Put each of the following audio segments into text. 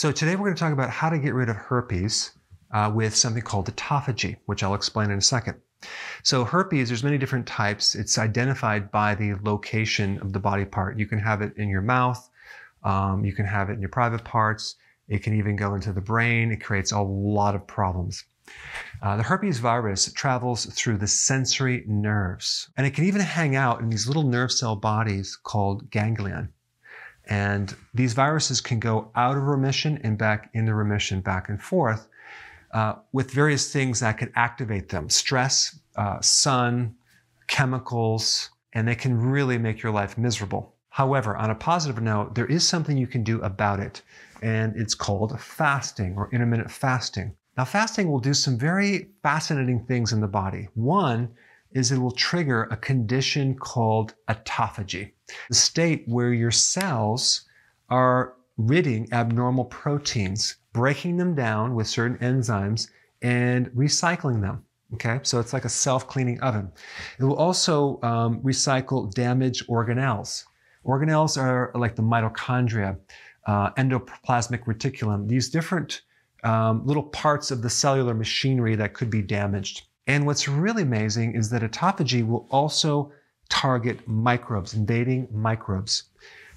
So today we're going to talk about how to get rid of herpes uh, with something called autophagy, which I'll explain in a second. So herpes, there's many different types. It's identified by the location of the body part. You can have it in your mouth. Um, you can have it in your private parts. It can even go into the brain. It creates a lot of problems. Uh, the herpes virus travels through the sensory nerves, and it can even hang out in these little nerve cell bodies called ganglion. And these viruses can go out of remission and back into remission, back and forth, uh, with various things that can activate them stress, uh, sun, chemicals, and they can really make your life miserable. However, on a positive note, there is something you can do about it, and it's called fasting or intermittent fasting. Now, fasting will do some very fascinating things in the body. One is it will trigger a condition called autophagy, the state where your cells are ridding abnormal proteins, breaking them down with certain enzymes and recycling them. Okay, so it's like a self cleaning oven. It will also um, recycle damaged organelles. Organelles are like the mitochondria, uh, endoplasmic reticulum, these different um, little parts of the cellular machinery that could be damaged. And what's really amazing is that autophagy will also target microbes, invading microbes.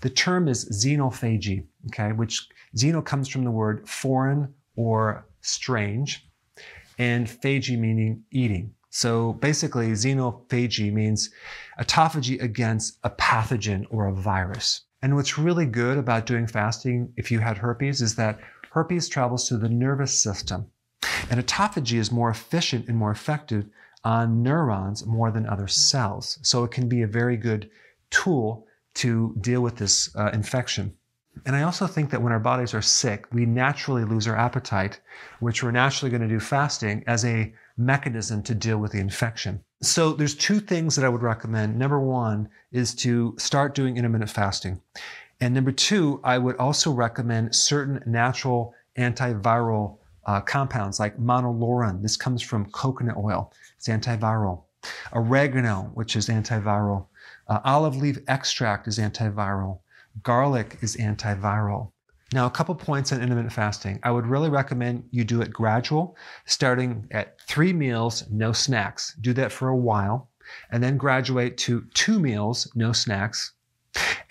The term is xenophagy, okay, which xeno comes from the word foreign or strange, and phagy meaning eating. So basically, xenophagy means autophagy against a pathogen or a virus. And what's really good about doing fasting if you had herpes is that herpes travels through the nervous system. And autophagy is more efficient and more effective on neurons more than other cells. So it can be a very good tool to deal with this uh, infection. And I also think that when our bodies are sick, we naturally lose our appetite, which we're naturally going to do fasting as a mechanism to deal with the infection. So there's two things that I would recommend. Number one is to start doing intermittent fasting. And number two, I would also recommend certain natural antiviral uh, compounds like monolaurin. This comes from coconut oil. It's antiviral. Oregano, which is antiviral. Uh, olive leaf extract is antiviral. Garlic is antiviral. Now, a couple points on intermittent fasting. I would really recommend you do it gradual, starting at three meals, no snacks. Do that for a while, and then graduate to two meals, no snacks,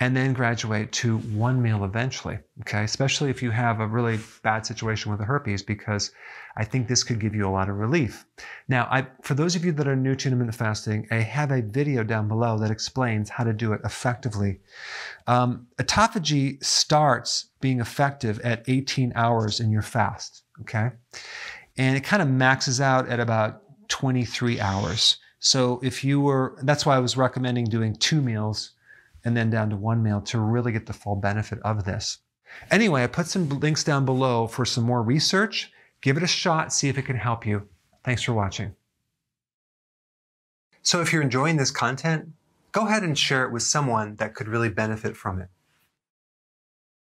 and then graduate to one meal eventually. Okay, especially if you have a really bad situation with the herpes, because I think this could give you a lot of relief. Now, I, for those of you that are new to intermittent fasting, I have a video down below that explains how to do it effectively. Um, autophagy starts being effective at 18 hours in your fast. Okay, and it kind of maxes out at about 23 hours. So if you were, that's why I was recommending doing two meals and then down to one meal to really get the full benefit of this. Anyway, I put some links down below for some more research. Give it a shot, see if it can help you. Thanks for watching. So if you're enjoying this content, go ahead and share it with someone that could really benefit from it.